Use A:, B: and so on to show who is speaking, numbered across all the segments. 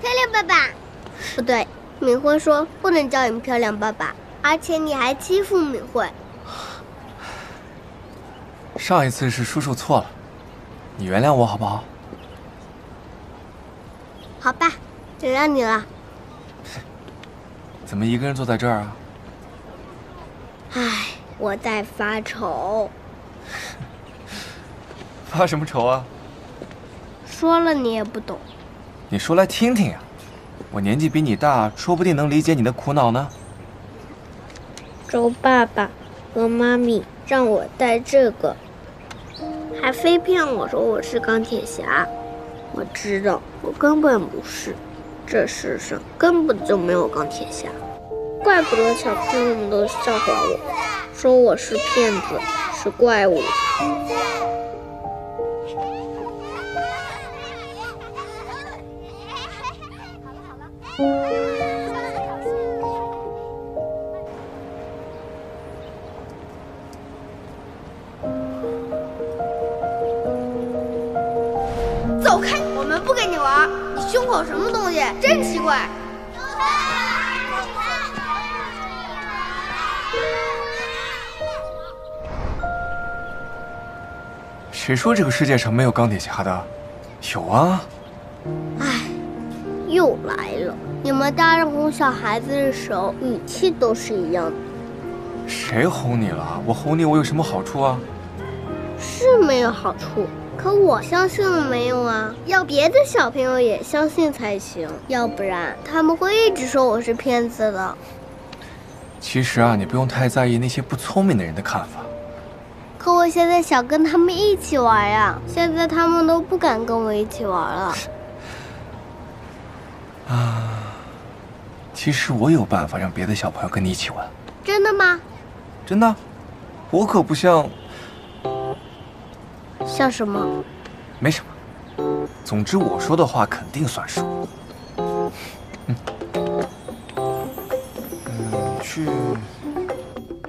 A: 漂亮爸爸。不对，敏慧说不能叫你漂亮爸爸，而且你还欺负敏慧。
B: 上一次是叔叔错了，你原谅我好不好？
A: 好吧，原谅你了。
B: 怎么一个人坐在这儿啊？
A: 唉，我在发愁。
B: 发什么愁啊？
A: 说了你也不懂。
B: 你说来听听呀，我年纪比你大，说不定能理解你的苦恼呢。
A: 周爸爸和妈咪让我带这个，还非骗我说我是钢铁侠。我知道我根本不是，这世上根本就没有钢铁侠，怪不得小朋友们都笑话我，说我是骗子，是怪物。走开！我们不跟你玩。你胸口什么东西？真奇怪。
B: 谁说这个世界上没有钢铁侠的？有啊。
A: 唉，又来了。你们大人哄小孩子的时候，语气都是一样的。
B: 谁哄你了？我哄你，我有什么好处啊？
A: 是没有好处。可我相信了没有啊？要别的小朋友也相信才行，要不然他们会一直说我是骗子的。
B: 其实啊，你不用太在意那些不聪明的人的看法。
A: 可我现在想跟他们一起玩呀，现在他们都不敢跟我一起玩了。
B: 啊，其实我有办法让别的小朋友跟你一起玩。
A: 真的吗？
B: 真的，我可不像。
A: 像什么？
B: 没什么。总之我说的话肯定算数。嗯。嗯，去。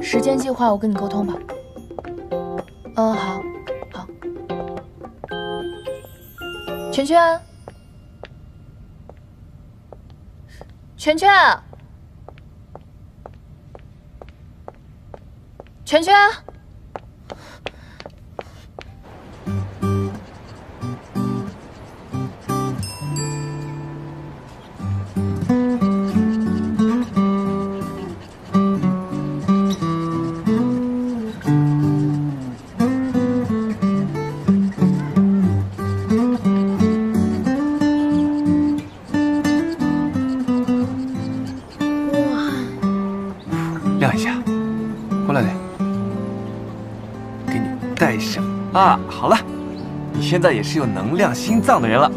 C: 时间计划我跟你沟通吧。嗯，好，好。圈圈，圈圈，圈圈。
B: 带上啊！好了，你现在也是有能量心脏的人了。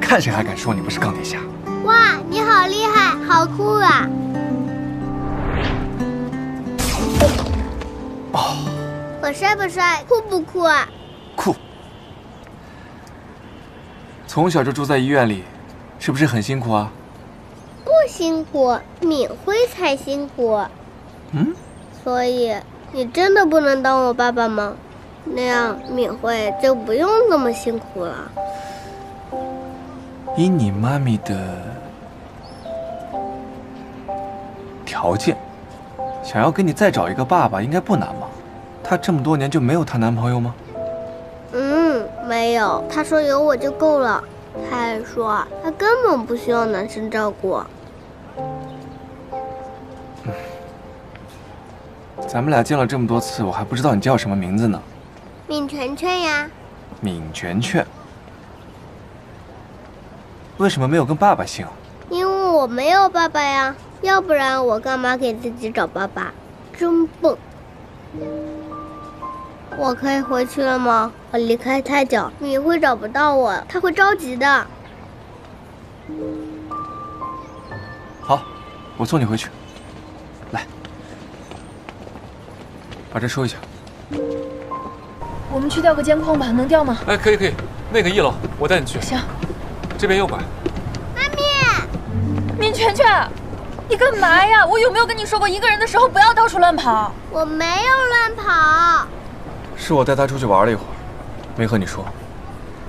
B: 看谁还敢说你不是钢铁侠！
A: 哇，你好厉害，好酷啊！
B: 哦，
A: 我帅不帅？酷不酷啊？
B: 酷。从小就住在医院里，是不是很辛苦啊？
A: 不辛苦，敏辉才辛苦。
B: 嗯，
A: 所以你真的不能当我爸爸吗？那样敏慧就不用那么辛苦了。
B: 以你妈咪的条件，想要给你再找一个爸爸应该不难吧？她这么多年就没有她男朋友吗？
A: 嗯，没有。她说有我就够了。她还说她根本不需要男生照顾。
B: 咱们俩见了这么多次，我还不知道你叫什么名字呢。
A: 闵全全呀。
B: 闵全全。为什么没有跟爸爸姓？
A: 因为我没有爸爸呀，要不然我干嘛给自己找爸爸？真笨。我可以回去了吗？我离开太久，你会找不到我，他会着急的。
B: 好，我送你回去。把这收一下。
C: 我们去调个监控吧，能调吗？
B: 哎，可以可以，那个一楼，我带你去。
C: 行。
B: 这边右拐。
A: 妈咪，
C: 明全全，你干嘛呀？我有没有跟你说过，一个人的时候不要到处乱跑？
A: 我没有乱跑。
B: 是我带他出去玩了一会儿，没和你说。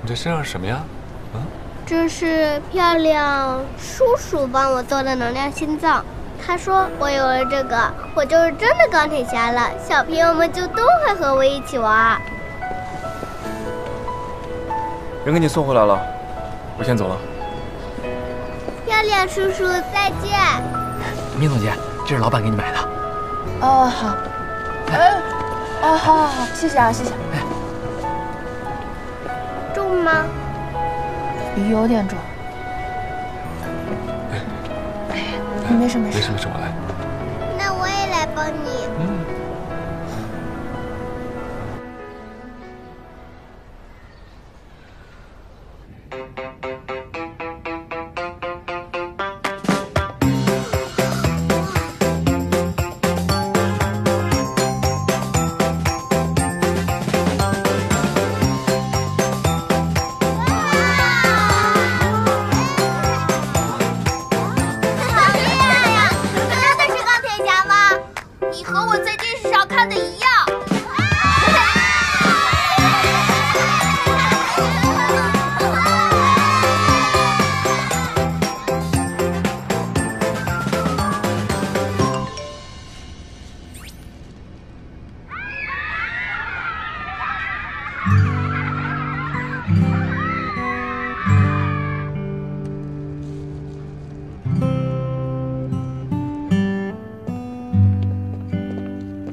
B: 你这身上什么呀？啊？
A: 这是漂亮叔叔帮我做的能量心脏。他说我有了这个，我就是真的钢铁侠了。小朋友们就都会和我一起玩。
B: 人给你送回来了，我先走了。
A: 漂亮叔叔，再见。
D: 明总监，这是老板给你买的。
C: 哦，好。哎，哦，好好好，谢谢啊，谢谢。
A: 哎重吗？
C: 有点重。事没事
B: 没事没事，我来。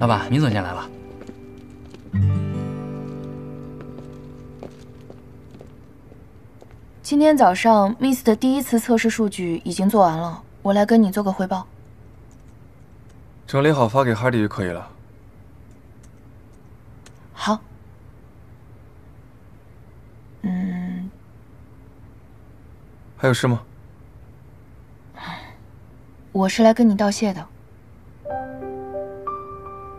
D: 老板，明总监来了。
C: 今天早上，Miss 的第一次测试数据已经做完了，我来跟你做个汇报。
B: 整理好发给哈迪就可以了。
C: 好。嗯。
B: 还有事吗？
C: 我是来跟你道谢的。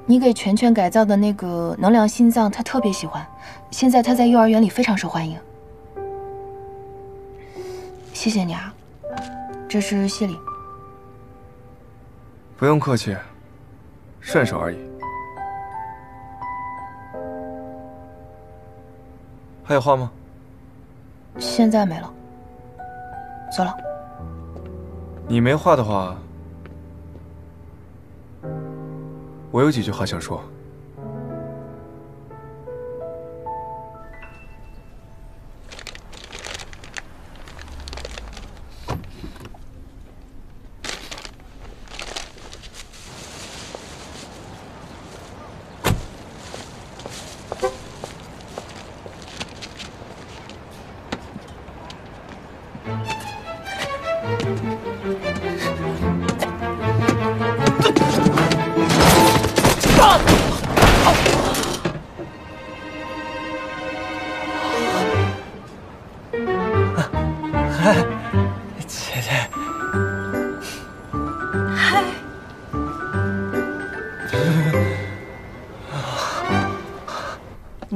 C: 你给全全改造的那个能量心脏，他特别喜欢，现在他在幼儿园里非常受欢迎。谢谢你啊，这是谢礼。
B: 不用客气，顺手而已。还有话吗？
C: 现在没了，走了。
B: 你没话的话。我有几句话想说。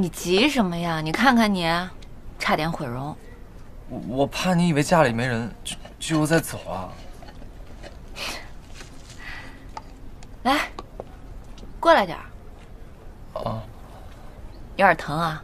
E: 急什么呀？你看看你，差点毁容。
B: 我我怕你以为家里没人，就就再走啊。
E: 来，过来点
B: 儿。啊。
E: 有点疼啊。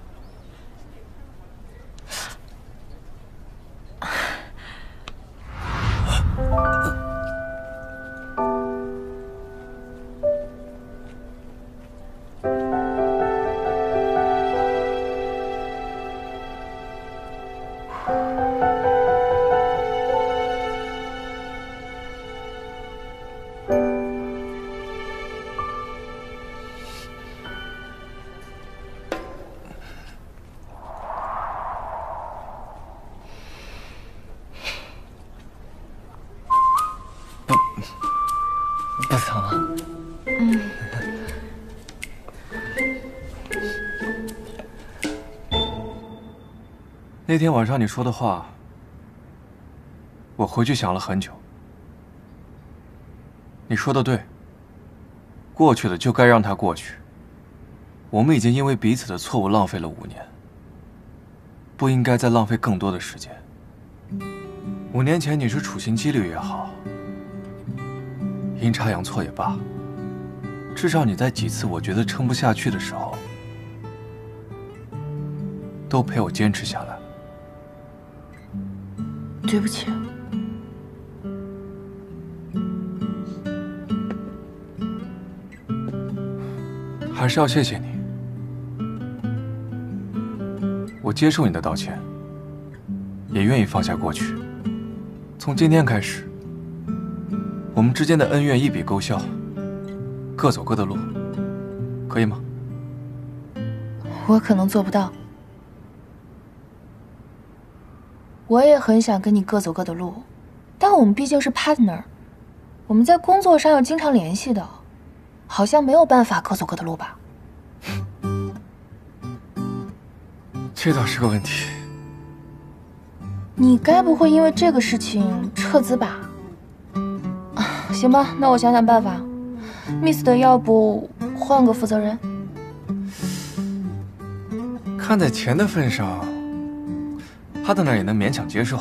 E: 那天晚上你说的话，我回去想了很久。你说的对，过去的就该让它过去。我们已经因为彼此的错误浪费了五年，不应该再浪费更多的时间。五年前你是处心积虑也好，阴差阳错也罢，至少你在几次我觉得撑不下去的时候，都陪我坚持下来。
C: 对不起。
B: 还是要谢谢你，我接受你的道歉，也愿意放下过去。从今天开始，我们之间的恩怨一笔勾销，各走各的路，可以吗？
C: 我可能做不到，我也很想跟你各走各的路，但我们毕竟是 partner，我们在工作上要经常联系的，好像没有办法各走各的路吧？
B: 这倒是个问题。
C: 你该不会因为这个事情撤资吧？啊行吧，那我想想办法。Miss 的，要不换个负责人？
B: 看在钱的份上，他在那也能勉强接受。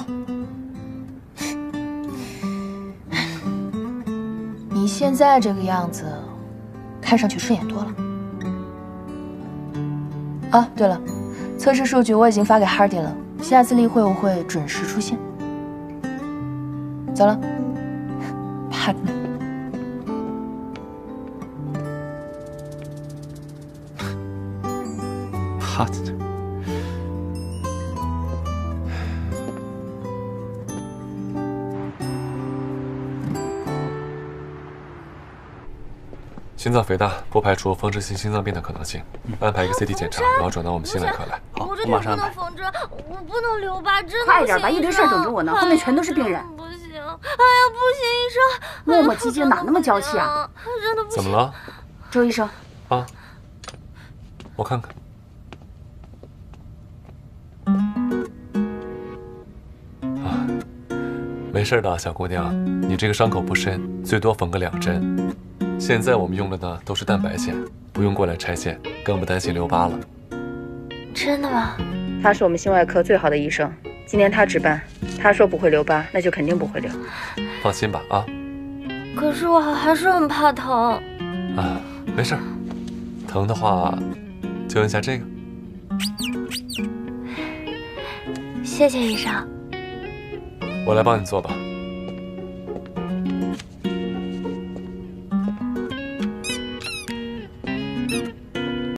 C: 你现在这个样子，看上去顺眼多了。啊，对了，测试数据我已经发给 Hardy 了。下次例会我会准时出现。走了，partner。
B: partner。
F: 心脏肥大，不排除风湿性心脏病的可能性。安排一个 CT 检查，然后转到我们心外科来。
G: 好，
H: 我
G: 马上安排。
H: 缝针，我不能留疤，真的
I: 快点吧，一堆事儿等着我呢，后面全都是病人。
H: 不行，哎呀，不行，医生，
I: 磨磨唧唧哪那么娇气啊？
H: 真的不行。
F: 怎么了？
I: 周医生，
F: 啊，我看看。啊，没事的，小姑娘，你这个伤口不深，最多缝个两针。现在我们用的呢都是蛋白线，不用过来拆线，更不担心留疤了。
H: 真的吗？
I: 他是我们心外科最好的医生，今天他值班，他说不会留疤，那就肯定不会留。
F: 放心吧，啊
H: 可是我还是很怕疼。
F: 啊，没事儿，疼的话就按下这个。
H: 谢谢医生。
F: 我来帮你做吧。